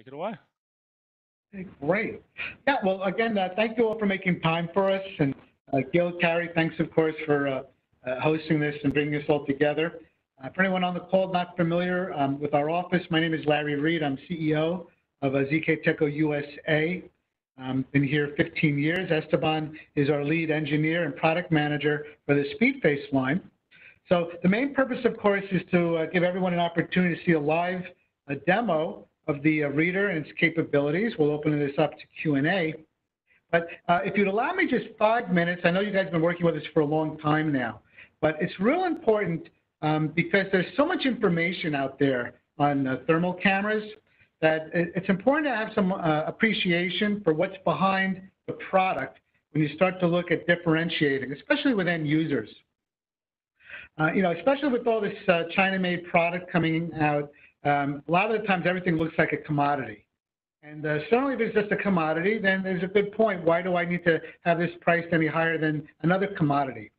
take it away. Great. Yeah, well, again, uh, thank you all for making time for us. And uh, Gil, Carrie, thanks, of course, for uh, uh hosting this and bringing us all together. Uh, for anyone on the call not familiar um, with our office, my name is Larry Reed. I'm CEO of uh, ZKTeco USA. Um, been here 15 years. Esteban is our lead engineer and product manager for the SpeedFace line. So the main purpose, of course, is to give everyone an opportunity to see a live a demo of the uh, reader and its capabilities. We'll open this up to Q&A. But uh, if you'd allow me just five minutes, I know you guys have been working with us for a long time now, but it's real important um, because there's so much information out there on uh, thermal cameras that it's important to have some uh, appreciation for what's behind the product when you start to look at differentiating, especially with end users. Uh, you know, especially with all this uh, China-made product coming out, um, a lot of the times everything looks like a commodity. And uh, certainly if it's just a commodity, then there's a good point. Why do I need to have this priced any higher than another commodity?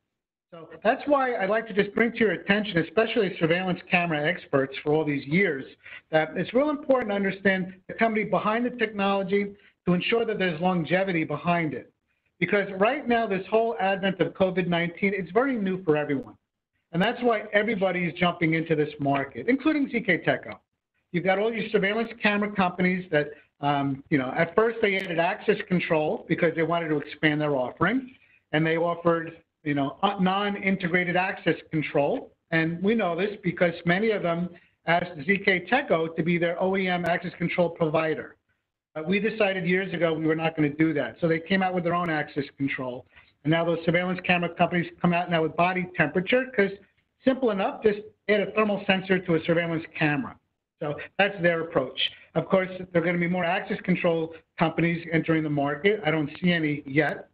So that's why I'd like to just bring to your attention, especially surveillance camera experts for all these years, that it's real important to understand the company behind the technology to ensure that there's longevity behind it. Because right now, this whole advent of COVID-19, it's very new for everyone. And that's why everybody is jumping into this market, including ZKTeco. You've got all your surveillance camera companies that, um, you know, at first they added access control because they wanted to expand their offering. And they offered, you know, non-integrated access control. And we know this because many of them asked ZKTeco to be their OEM access control provider. Uh, we decided years ago we were not going to do that. So they came out with their own access control. And now those surveillance camera companies come out now with body temperature because simple enough, just add a thermal sensor to a surveillance camera. So that's their approach. Of course, there are going to be more access control companies entering the market. I don't see any yet.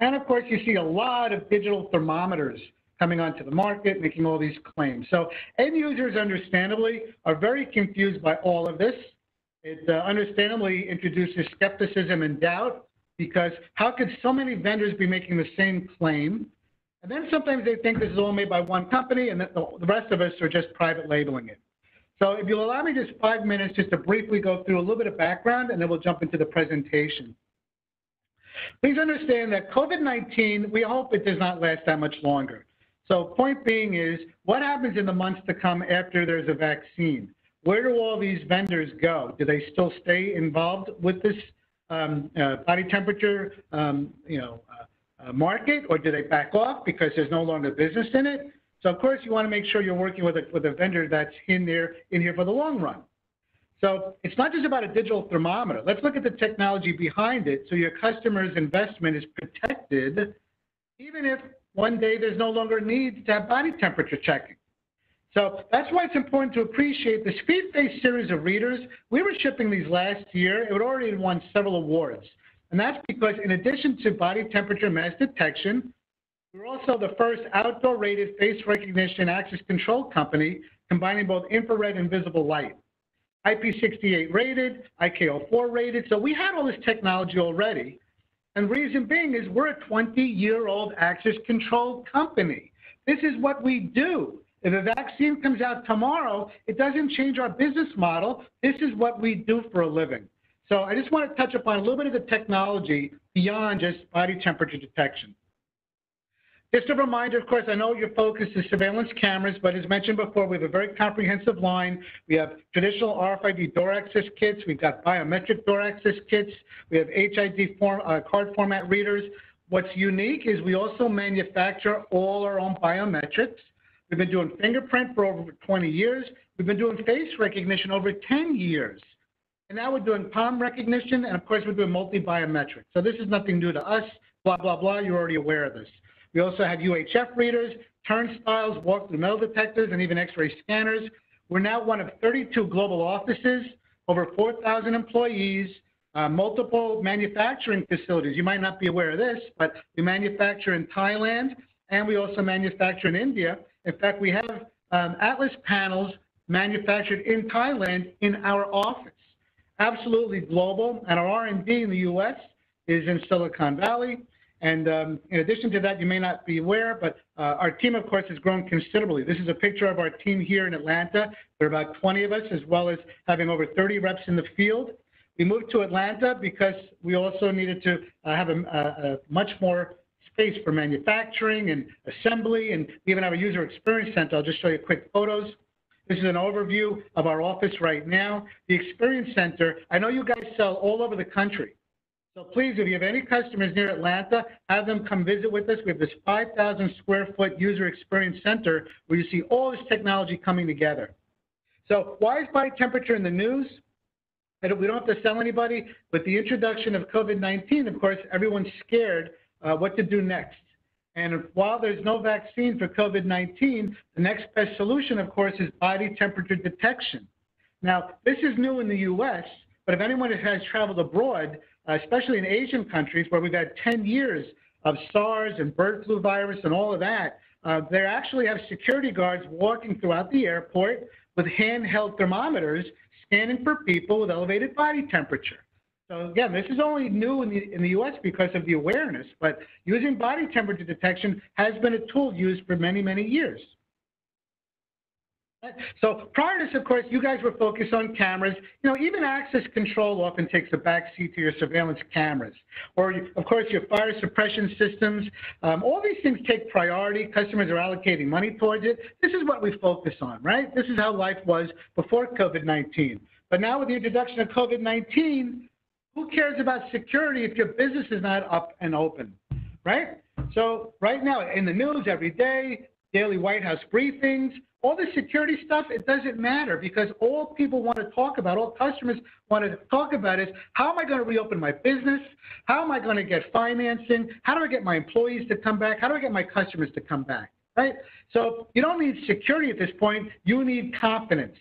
And of course, you see a lot of digital thermometers coming onto the market, making all these claims. So end users, understandably, are very confused by all of this. It uh, understandably introduces skepticism and doubt because how could so many vendors be making the same claim? And then sometimes they think this is all made by one company and that the rest of us are just private labeling it. So if you'll allow me just five minutes just to briefly go through a little bit of background and then we'll jump into the presentation. Please understand that COVID-19, we hope it does not last that much longer. So point being is, what happens in the months to come after there's a vaccine? Where do all these vendors go? Do they still stay involved with this um, uh, body temperature, um, you know, uh, uh, market, or do they back off because there's no longer business in it? So of course you want to make sure you're working with a, with a vendor that's in there in here for the long run. So it's not just about a digital thermometer. Let's look at the technology behind it so your customer's investment is protected, even if one day there's no longer need to have body temperature checking. So that's why it's important to appreciate the SpeedFace series of readers. We were shipping these last year. It had already won several awards. And that's because in addition to body temperature mask detection, we're also the first outdoor rated face recognition access control company combining both infrared and visible light. IP68 rated, IK04 rated. So we had all this technology already. And reason being is we're a 20 year old access control company. This is what we do. If a vaccine comes out tomorrow, it doesn't change our business model. This is what we do for a living. So I just want to touch upon a little bit of the technology beyond just body temperature detection. Just a reminder, of course, I know your focus is surveillance cameras, but as mentioned before, we have a very comprehensive line. We have traditional RFID door access kits. We've got biometric door access kits. We have HID form, uh, card format readers. What's unique is we also manufacture all our own biometrics. We've been doing fingerprint for over 20 years. We've been doing face recognition over 10 years. And now we're doing palm recognition, and of course, we're doing multi-biometric. So this is nothing new to us, blah, blah, blah. You're already aware of this. We also have UHF readers, turnstiles, walk-through metal detectors, and even X-ray scanners. We're now one of 32 global offices, over 4,000 employees, uh, multiple manufacturing facilities. You might not be aware of this, but we manufacture in Thailand, and we also manufacture in India. In fact, we have um, Atlas panels manufactured in Thailand in our office. Absolutely global, and our R&D in the U.S. is in Silicon Valley. And um, in addition to that, you may not be aware, but uh, our team, of course, has grown considerably. This is a picture of our team here in Atlanta. There are about 20 of us, as well as having over 30 reps in the field. We moved to Atlanta because we also needed to uh, have a, a, a much more space for manufacturing and assembly, and we even have a user experience center. I'll just show you quick photos. This is an overview of our office right now. The Experience Center, I know you guys sell all over the country. So please, if you have any customers near Atlanta, have them come visit with us. We have this 5,000 square foot user experience center where you see all this technology coming together. So why is body temperature in the news? We don't have to sell anybody. With the introduction of COVID-19, of course, everyone's scared what to do next. And while there's no vaccine for COVID-19, the next best solution, of course, is body temperature detection. Now, this is new in the U.S., but if anyone has traveled abroad, uh, especially in Asian countries where we've had 10 years of SARS and bird flu virus and all of that, uh, they actually have security guards walking throughout the airport with handheld thermometers scanning for people with elevated body temperature. So again, this is only new in the, in the U.S. because of the awareness, but using body temperature detection has been a tool used for many, many years. So prior to this, of course, you guys were focused on cameras. You know, even access control often takes a backseat to your surveillance cameras. Or, of course, your fire suppression systems. Um, all these things take priority. Customers are allocating money towards it. This is what we focus on, right? This is how life was before COVID-19. But now with the introduction of COVID-19, who cares about security if your business is not up and open, right? So right now in the news every day, daily White House briefings, all the security stuff, it doesn't matter because all people want to talk about, all customers want to talk about is how am I going to reopen my business? How am I going to get financing? How do I get my employees to come back? How do I get my customers to come back? Right? So you don't need security at this point. You need confidence.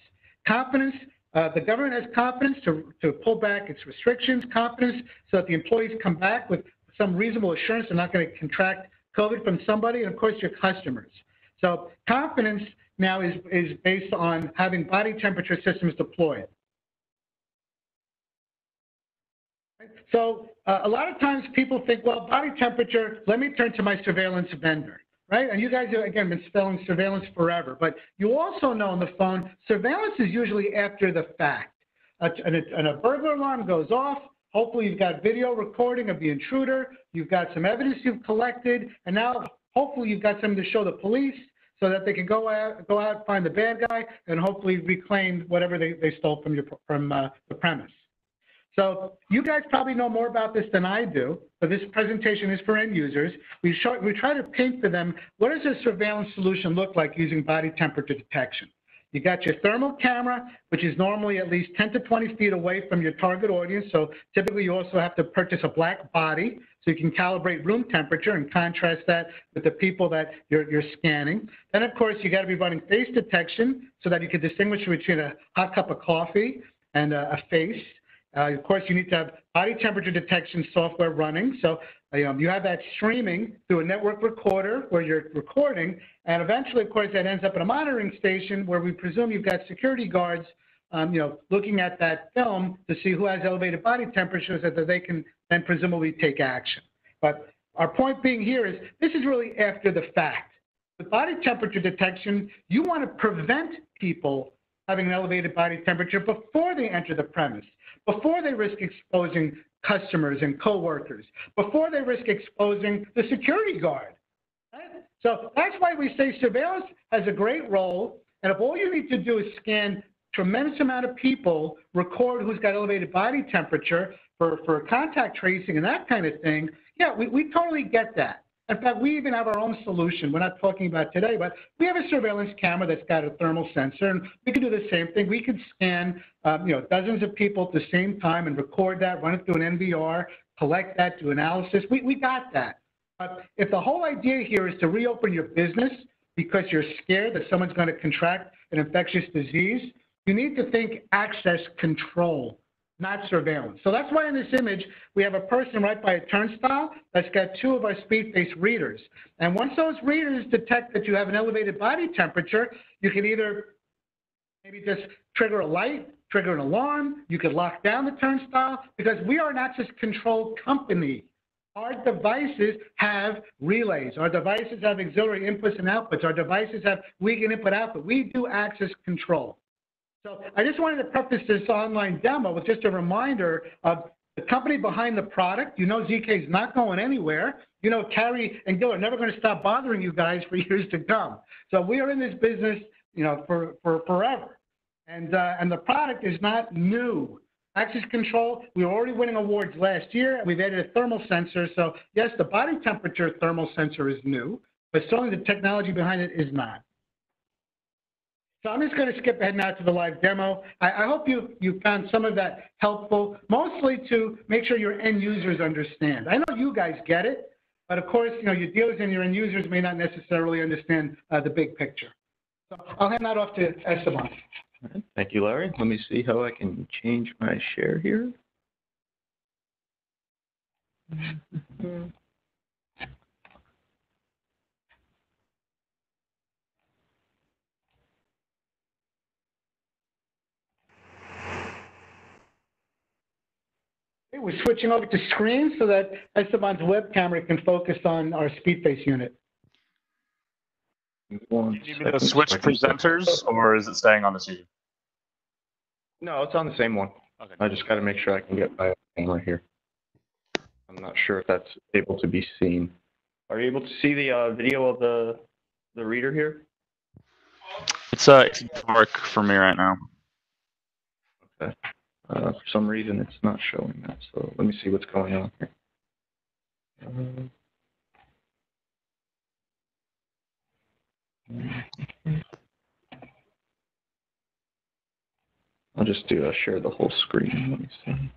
Confidence uh, the government has confidence to, to pull back its restrictions, confidence so that the employees come back with some reasonable assurance they're not going to contract COVID from somebody, and of course, your customers. So confidence now is, is based on having body temperature systems deployed. So uh, a lot of times people think, well, body temperature, let me turn to my surveillance vendor right? And you guys have, again, been spelling surveillance forever. But you also know on the phone, surveillance is usually after the fact. And a, and a burglar alarm goes off. Hopefully you've got video recording of the intruder. You've got some evidence you've collected. And now hopefully you've got something to show the police so that they can go out, go out, find the bad guy, and hopefully reclaim whatever they, they stole from, your, from uh, the premise. So you guys probably know more about this than I do, but this presentation is for end users. We, show, we try to paint for them what does a surveillance solution look like using body temperature detection. You got your thermal camera, which is normally at least 10 to 20 feet away from your target audience. So typically you also have to purchase a black body so you can calibrate room temperature and contrast that with the people that you're, you're scanning. Then of course you got to be running face detection so that you can distinguish between a hot cup of coffee and a, a face. Uh, of course, you need to have body temperature detection software running. So um, you have that streaming through a network recorder where you're recording. And eventually, of course, that ends up in a monitoring station where we presume you've got security guards um, you know, looking at that film to see who has elevated body temperatures so that they can then presumably take action. But our point being here is this is really after the fact. With body temperature detection, you want to prevent people having an elevated body temperature before they enter the premise before they risk exposing customers and coworkers, before they risk exposing the security guard. Right? So that's why we say surveillance has a great role. And if all you need to do is scan tremendous amount of people, record who's got elevated body temperature for, for contact tracing and that kind of thing, yeah, we, we totally get that. In fact, we even have our own solution. We're not talking about today, but we have a surveillance camera that's got a thermal sensor, and we can do the same thing. We can scan, um, you know, dozens of people at the same time and record that, run it through an NVR, collect that, do analysis. We, we got that. But if the whole idea here is to reopen your business because you're scared that someone's going to contract an infectious disease, you need to think access control not surveillance. So that's why in this image, we have a person right by a turnstile that's got two of our SpeedFace readers. And once those readers detect that you have an elevated body temperature, you can either maybe just trigger a light, trigger an alarm, you could lock down the turnstile, because we are an access control company. Our devices have relays. Our devices have auxiliary inputs and outputs. Our devices have Wiegand input output. We do access control. So I just wanted to preface this online demo with just a reminder of the company behind the product. You know ZK is not going anywhere. You know Carrie and Gil are never going to stop bothering you guys for years to come. So we are in this business, you know, for, for forever. And, uh, and the product is not new. Access control, we were already winning awards last year. We've added a thermal sensor. So yes, the body temperature thermal sensor is new, but certainly the technology behind it is not. So I'm just going to skip ahead now to the live demo. I, I, hope you, you found some of that helpful, mostly to make sure your end users understand. I know you guys get it, but of course, you know, your dealers and your end users may not necessarily understand uh, the big picture. So I'll hand that off to Esteban. Thank you, Larry. Let me see how I can change my share here. We're switching over to screen so that Esteban's web camera can focus on our SpeedFace unit. One Do you need me to switch presenters, or is it staying on the screen? No, it's on the same one. Okay. I just got to make sure I can get my camera here. I'm not sure if that's able to be seen. Are you able to see the uh, video of the the reader here? It's uh it's dark for me right now. Okay. Uh, for some reason, it's not showing that. So let me see what's going on here. Uh, I'll just do a share the whole screen. Let me see.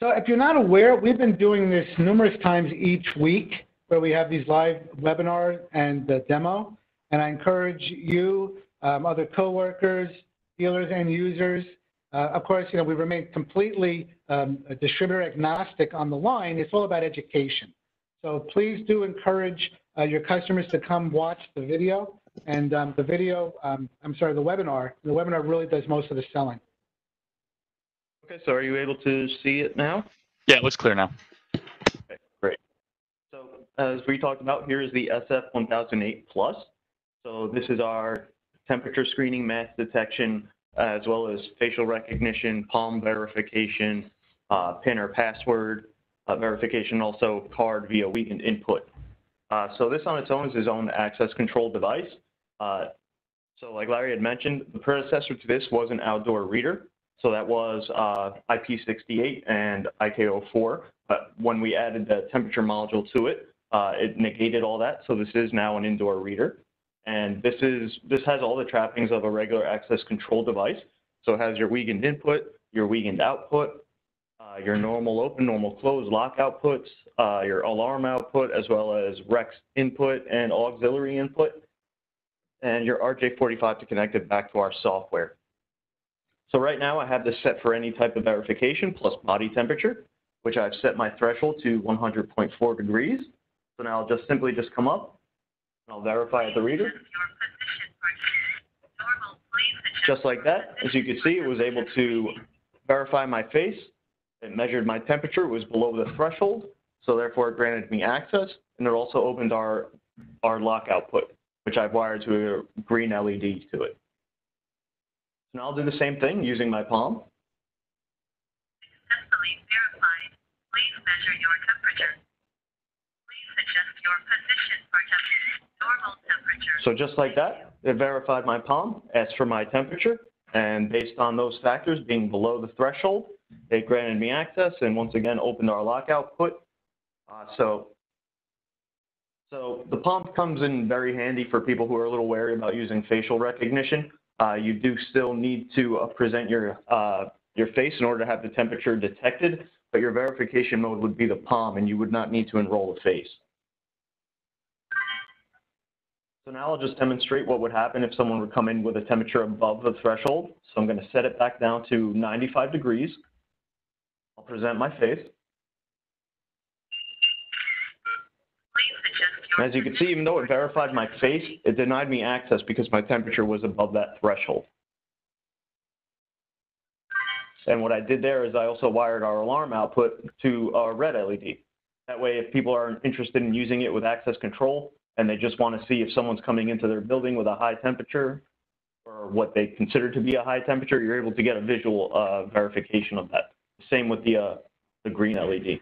So if you're not aware, we've been doing this numerous times each week where we have these live webinars and the demo. And I encourage you, um, other coworkers, dealers and users. Uh, of course, you know, we remain completely um, distributor agnostic on the line. It's all about education. So please do encourage uh, your customers to come watch the video. And um, the video, um, I'm sorry, the webinar, the webinar really does most of the selling. Okay, so are you able to see it now? Yeah, it looks clear now. Okay, great. So as we talked about, here is the SF1008 Plus. So this is our temperature screening, mask detection, as well as facial recognition, palm verification, uh, PIN or password uh, verification, also card via Wiegand input. Uh, so this on its own is its own access control device. Uh, so like Larry had mentioned, the predecessor to this was an outdoor reader. So that was uh, IP68 and IK04. But when we added the temperature module to it, uh, it negated all that. So this is now an indoor reader. And this is this has all the trappings of a regular access control device. So it has your Wiegand input, your Wiegand output, uh, your normal open, normal close lock outputs, uh, your alarm output, as well as REX input and auxiliary input, and your RJ45 to connect it back to our software. So right now I have this set for any type of verification plus body temperature, which I've set my threshold to 100.4 degrees. So now I'll just simply just come up I'll verify at the reader. Just like that, as you can see, it was able to verify my face. It measured my temperature, it was below the threshold, so therefore it granted me access, and it also opened our, our lock output, which I've wired to a green LED to it. So now I'll do the same thing using my palm. Successfully verified. Please measure your temperature. Please adjust your position for temperature. So just like that, it verified my palm, asked for my temperature, and based on those factors being below the threshold, it granted me access and once again opened our lock output. Uh, so, so the palm comes in very handy for people who are a little wary about using facial recognition. Uh, you do still need to uh, present your, uh, your face in order to have the temperature detected, but your verification mode would be the palm and you would not need to enroll a face. So now I'll just demonstrate what would happen if someone would come in with a temperature above the threshold. So I'm going to set it back down to 95 degrees. I'll present my face. As you can see, even though it verified my face, it denied me access because my temperature was above that threshold. And what I did there is I also wired our alarm output to a red LED. That way, if people are interested in using it with access control and they just want to see if someone's coming into their building with a high temperature or what they consider to be a high temperature, you're able to get a visual uh, verification of that. Same with the, uh, the green LED.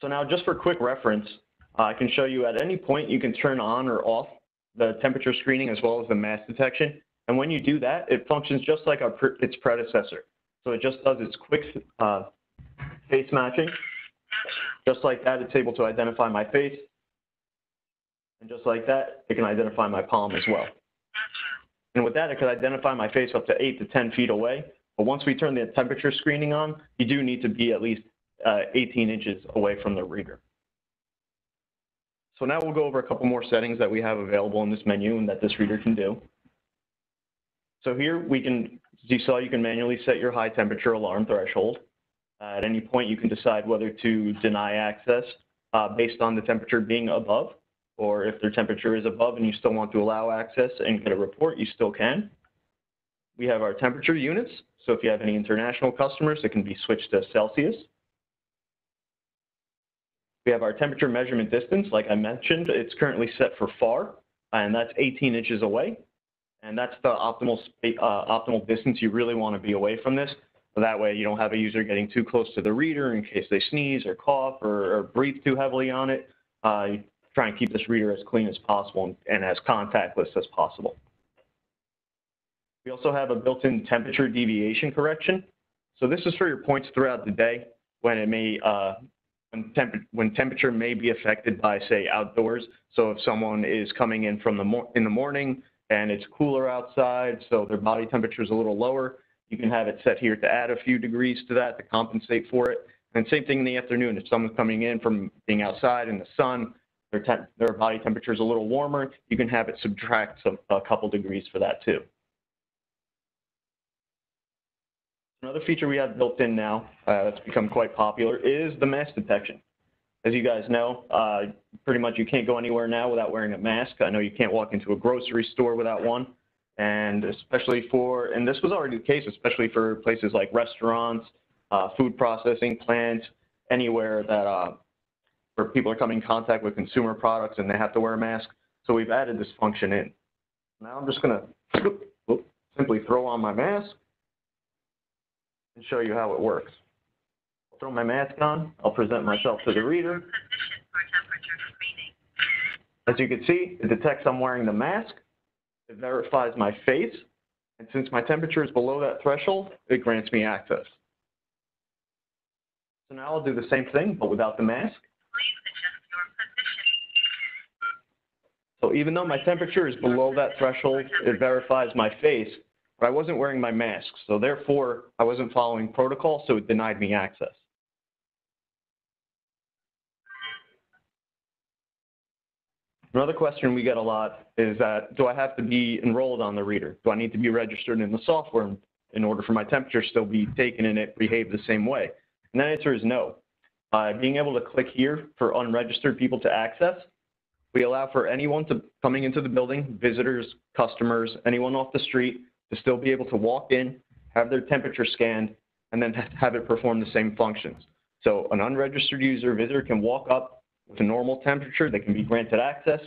So now just for quick reference, uh, I can show you at any point you can turn on or off the temperature screening as well as the mask detection. And when you do that, it functions just like our, pre its predecessor. So it just does its quick uh, face matching. Just like that, it's able to identify my face. And just like that, it can identify my palm as well. And with that, it could identify my face up to 8 to 10 feet away. But once we turn the temperature screening on, you do need to be at least uh, 18 inches away from the reader. So now we'll go over a couple more settings that we have available in this menu and that this reader can do. So here we can, as you saw, you can manually set your high temperature alarm threshold. Uh, at any point, you can decide whether to deny access uh, based on the temperature being above, or if their temperature is above and you still want to allow access and get a report, you still can. We have our temperature units. So if you have any international customers, it can be switched to Celsius. We have our temperature measurement distance. Like I mentioned, it's currently set for far, and that's 18 inches away. And that's the optimal, uh, optimal distance you really want to be away from this. So that way you don't have a user getting too close to the reader in case they sneeze or cough or, or breathe too heavily on it. Uh, try and keep this reader as clean as possible and, as contactless as possible. We also have a built-in temperature deviation correction. So this is for your points throughout the day when it may uh, when, temp when temperature may be affected by, say, outdoors. So if someone is coming in from the in the morning and it's cooler outside, so their body temperature is a little lower, you can have it set here to add a few degrees to that to compensate for it. And same thing in the afternoon. If someone's coming in from being outside in the sun, their, their body temperature is a little warmer, you can have it subtract some, a couple degrees for that too. Another feature we have built in now uh, that's become quite popular is the mask detection. As you guys know, uh, pretty much you can't go anywhere now without wearing a mask. I know you can't walk into a grocery store without one. And especially for, and this was already the case, especially for places like restaurants, uh, food processing plants, anywhere that uh, where people are coming in contact with consumer products and they have to wear a mask. So we've added this function in. Now I'm just going to simply throw on my mask and show you how it works. I'll throw my mask on. I'll present myself to the reader. As you can see, it detects I'm wearing the mask. It verifies my face. And since my temperature is below that threshold, it grants me access. So now I'll do the same thing, but without the mask. So even though my temperature is below that threshold, it verifies my face, but I wasn't wearing my mask. So therefore, I wasn't following protocol, so it denied me access. Another question we get a lot is that, do I have to be enrolled on the reader? Do I need to be registered in the software in order for my temperature still be taken and it behave the same way? And the answer is no. Uh, being able to click here for unregistered people to access, we allow for anyone to coming into the building, visitors, customers, anyone off the street, to still be able to walk in, have their temperature scanned, and then have it perform the same functions. So an unregistered user visitor can walk up with a normal temperature, they can be granted access,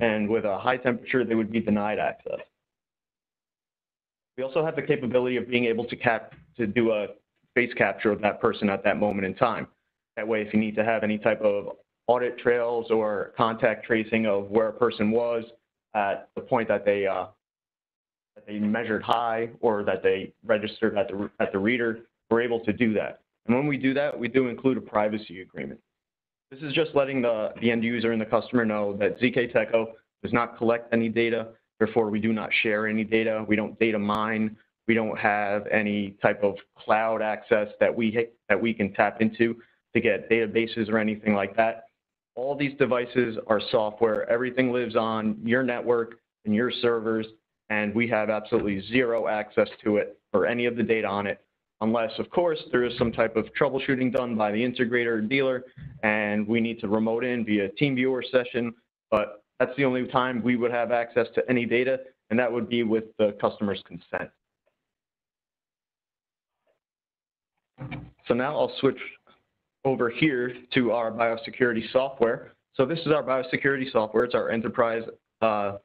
and with a high temperature, they would be denied access. We also have the capability of being able to cap to do a face capture of that person at that moment in time. That way, if you need to have any type of audit trails or contact tracing of where a person was at the point that they uh, that they measured high or that they registered at the, at the reader, we're able to do that. And when we do that, we do include a privacy agreement. This is just letting the, the end user and the customer know that ZKTeco does not collect any data, therefore we do not share any data, we don't data mine, we don't have any type of cloud access that we, that we can tap into to get databases or anything like that. All these devices are software, everything lives on your network and your servers, and we have absolutely zero access to it or any of the data on it unless, of course, there is some type of troubleshooting done by the integrator or dealer, and we need to remote in via TeamViewer session, but that's the only time we would have access to any data, and that would be with the customer's consent. So now I'll switch over here to our biosecurity software. So this is our biosecurity software. It's our enterprise uh,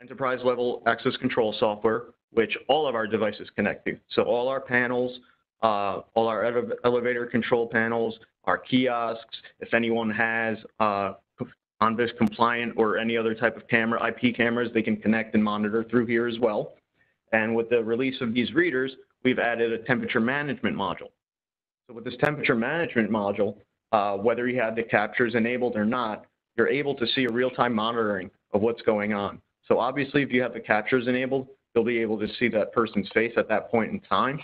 enterprise level access control software, which all of our devices connect to. So all our panels, uh, all our ele- elevator control panels, our kiosks, if anyone has uh, ONVIF compliant or any other type of camera, IP cameras, they can connect and monitor through here as well. And with the release of these readers, we've added a temperature management module. So with this temperature management module, uh, whether you have the captures enabled or not, you're able to see a real-time monitoring of what's going on. So obviously, if you have the captures enabled, you'll be able to see that person's face at that point in time.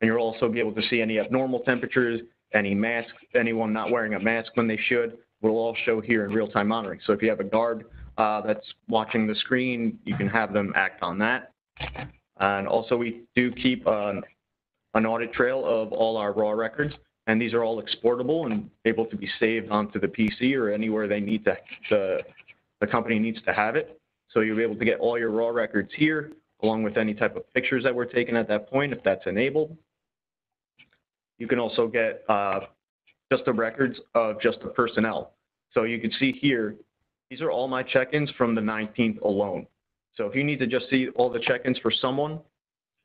And you'll also be able to see any abnormal temperatures, any masks, anyone not wearing a mask when they should, will all show here in real-time monitoring. So if you have a guard uh, that's watching the screen, you can have them act on that. And also, we do keep an, an audit trail of all our raw records, and these are all exportable and able to be saved onto the PC or anywhere they need to, the, the company needs to have it. So you'll be able to get all your raw records here, along with any type of pictures that were taken at that point, if that's enabled. You can also get uh, just the records of just the personnel. So you can see here, these are all my check-ins from the 19th alone. So if you need to just see all the check-ins for someone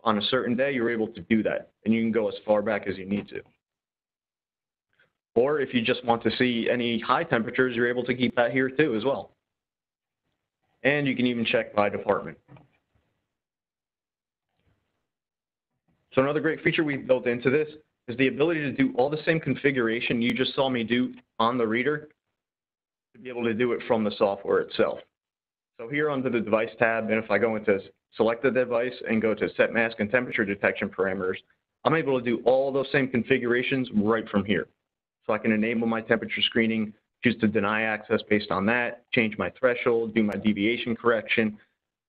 on a certain day, you're able to do that. And you can go as far back as you need to. Or if you just want to see any high temperatures, you're able to keep that here too as well. And you can even check by department. So another great feature we've built into this is the ability to do all the same configuration you just saw me do on the reader to be able to do it from the software itself. So here under the device tab, and if I go into select the device and go to set mask and temperature detection parameters, I'm able to do all those same configurations right from here. So I can enable my temperature screening, choose to deny access based on that, change my threshold, do my deviation correction.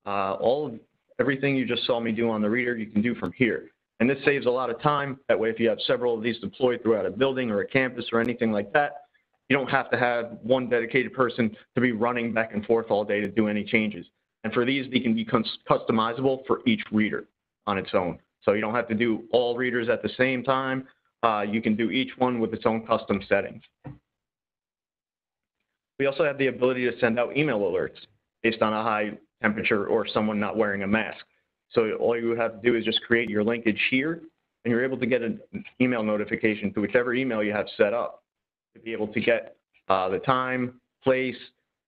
Uh, all of everything you just saw me do on the reader, you can do from here. And this saves a lot of time. That way, if you have several of these deployed throughout a building or a campus or anything like that, you don't have to have one dedicated person to be running back and forth all day to do any changes. And for these, they can be customizable for each reader on its own. So you don't have to do all readers at the same time. Uh, you can do each one with its own custom settings. We also have the ability to send out email alerts based on a high temperature or someone not wearing a mask. So all you have to do is just create your linkage here, and you're able to get an email notification to whichever email you have set up to be able to get uh, the time, place,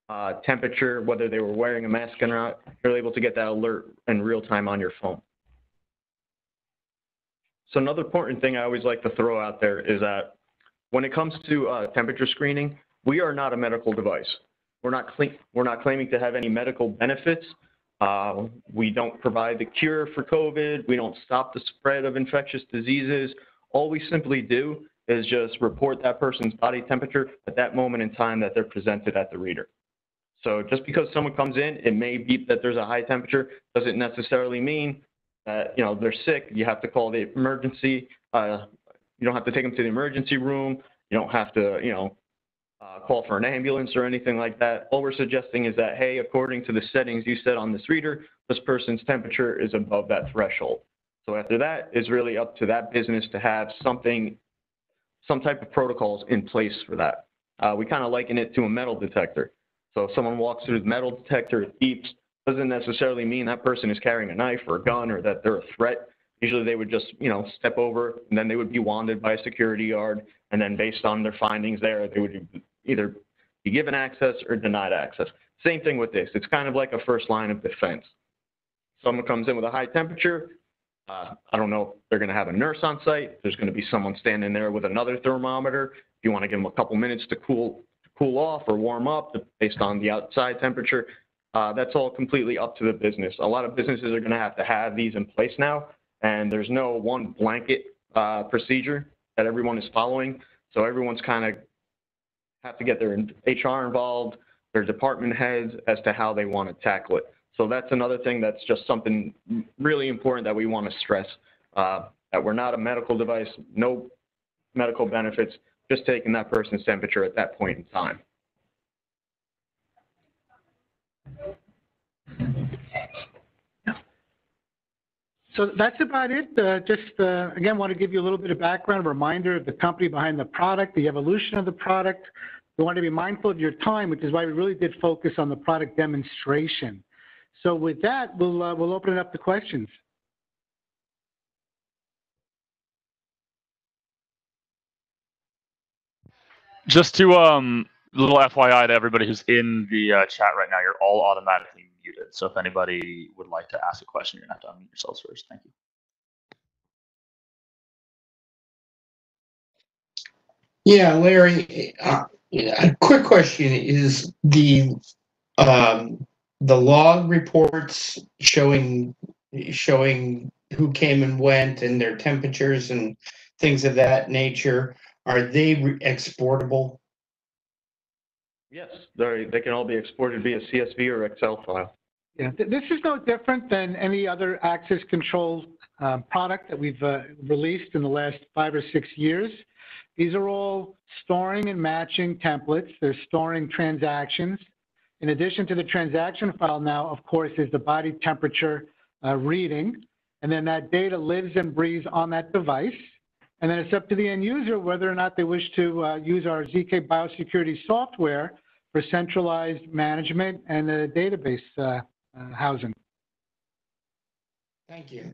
uh, temperature, whether they were wearing a mask or not. You're able to get that alert in real time on your phone. So another important thing I always like to throw out there is that when it comes to uh, temperature screening, we are not a medical device. We're not, we're not claiming to have any medical benefits. Uh, we don't provide the cure for COVID. We don't stop the spread of infectious diseases. All we simply do is just report that person's body temperature at that moment in time that they're presented at the reader. So just because someone comes in, it may beep that there's a high temperature, doesn't necessarily mean that, you know, they're sick. You have to call the emergency. Uh, you don't have to take them to the emergency room. You don't have to, you know, uh, call for an ambulance or anything like that. All we're suggesting is that, hey, according to the settings you set on this reader, this person's temperature is above that threshold. So after that, it's really up to that business to have something, some type of protocols in place for that. Uh, we kind of liken it to a metal detector. So if someone walks through the metal detector, it beeps, doesn't necessarily mean that person is carrying a knife or a gun or that they're a threat. Usually they would just, you know, step over and then they would be wanded by a security guard. And then based on their findings there, they would either be given access or denied access. Same thing with this. It's kind of like a first line of defense. Someone comes in with a high temperature. Uh, I don't know if they're going to have a nurse on site. There's going to be someone standing there with another thermometer. If you want to give them a couple minutes to cool to cool off or warm up based on the outside temperature, uh, that's all completely up to the business. A lot of businesses are going to have to have these in place now, and there's no one blanket uh, procedure that everyone is following. So everyone's kind of have to get their HR involved, their department heads as to how they want to tackle it. So that's another thing that's just something really important that we want to stress, uh, that we're not a medical device, no medical benefits, just taking that person's temperature at that point in time. So that's about it. Uh, Just, uh, again, want to give you a little bit of background, reminder of the company behind the product, the evolution of the product. We want to be mindful of your time, which is why we really did focus on the product demonstration. So with that, we'll, uh, we'll open it up to questions. Just to um, little FYI to everybody who's in the uh, chat right now, you're all automatically muted. So if anybody would like to ask a question, you're gonna have to unmute yourselves first. Thank you. Yeah, Larry, uh, a quick question is the, um, the log reports showing, showing who came and went and their temperatures and things of that nature, are they re- exportable? Yes, they they can all be exported via CSV or Excel file. Yeah, th- this is no different than any other access control um, product that we've uh, released in the last five or six years. These are all storing and matching templates. They're storing transactions. In addition to the transaction file now, of course, is the body temperature uh, reading. And then that data lives and breathes on that device. And then it's up to the end user whether or not they wish to uh, use our ZK Biosecurity software for centralized management and the database uh, uh, housing. Thank you.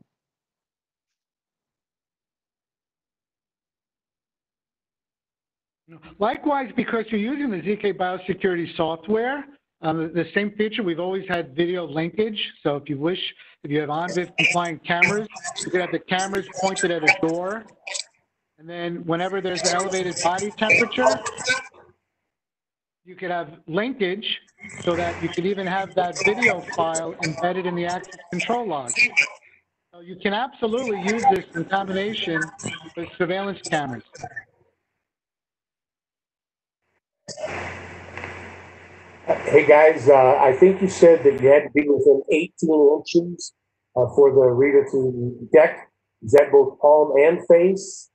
Likewise, because you're using the ZK Biosecurity software, um, the same feature, we've always had video linkage. So if you wish, if you have ONVIF compliant cameras, you could have the cameras pointed at a door. And then whenever there's an elevated body temperature, you could have linkage so that you could even have that video file embedded in the access control log. So you can absolutely use this in combination with surveillance cameras. Hey, guys, uh, I think you said that you had to be within 18 inches uh, for the reader to detect. Is that both palm and face?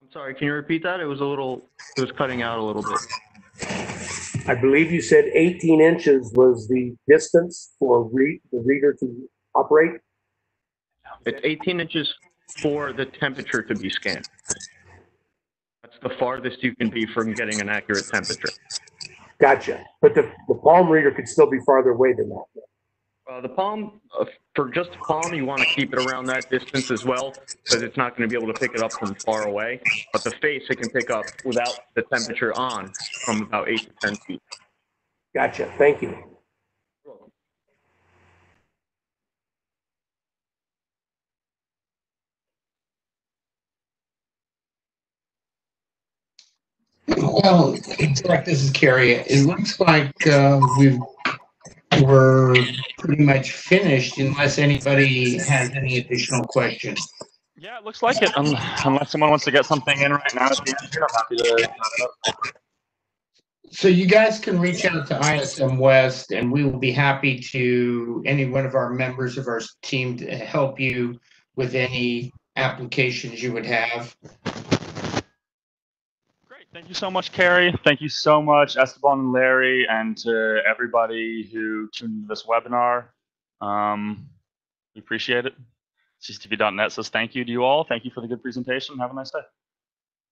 I'm sorry, can you repeat that? It was a little, it was cutting out a little bit. I believe you said 18 inches was the distance for re- the reader to operate. It's 18 inches for the temperature to be scanned. That's the farthest you can be from getting an accurate temperature. Gotcha. But the, the palm reader could still be farther away than that. Uh, the palm, uh, for just palm, you want to keep it around that distance as well, because it's not going to be able to pick it up from far away. But the face, it can pick up without the temperature on from about eight to 10 feet. Gotcha. Thank you. Well, Jack, this is Carrie. It looks like uh, we've, we're pretty much finished unless anybody has any additional questions. Yeah, it looks like it. Um, unless someone wants to get something in right now at the end, here, I'm happy to. wrap it up. So you guys can reach out to ISM West and we will be happy to, any one of our members of our team to help you with any applications you would have. Great. Thank you so much, Carrie. Thank you so much, Esteban and Larry, and to everybody who tuned into this webinar. Um, we appreciate it. CCTV.net says thank you to you all. Thank you for the good presentation. Have a nice day.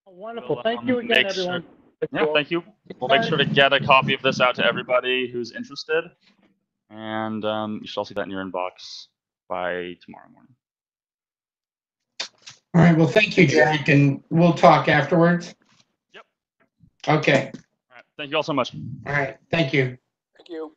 Wonderful. We'll, Thank you um, again, make sure- everyone. Yeah, thank you. We'll make sure to get a copy of this out to everybody who's interested. And um, you should all see that in your inbox by tomorrow morning. All right, well, thank you, Jack, and we'll talk afterwards. Yep. Okay, All right. Thank you all so much. all right, thank you. Thank you.